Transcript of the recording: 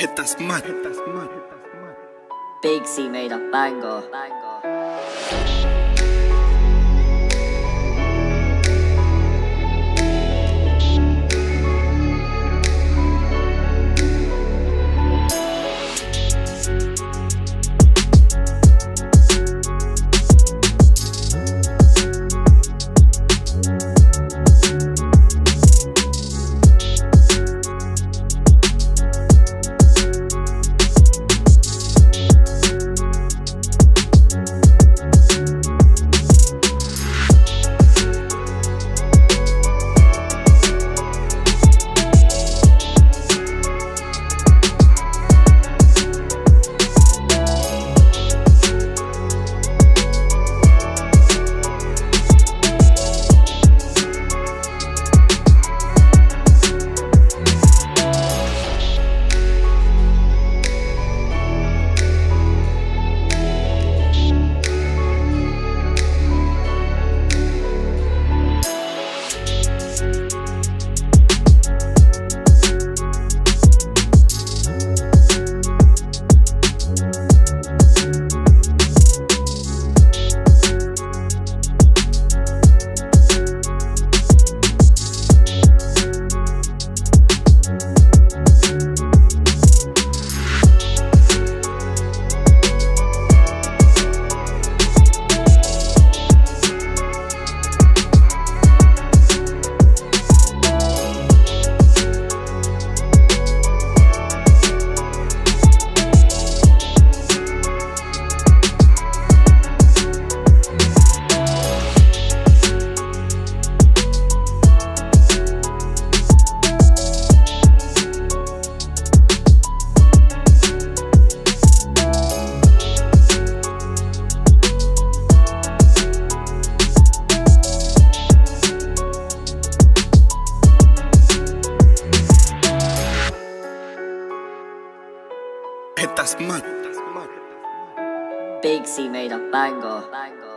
Estás mal. Big C made a bango. Big C made a bango.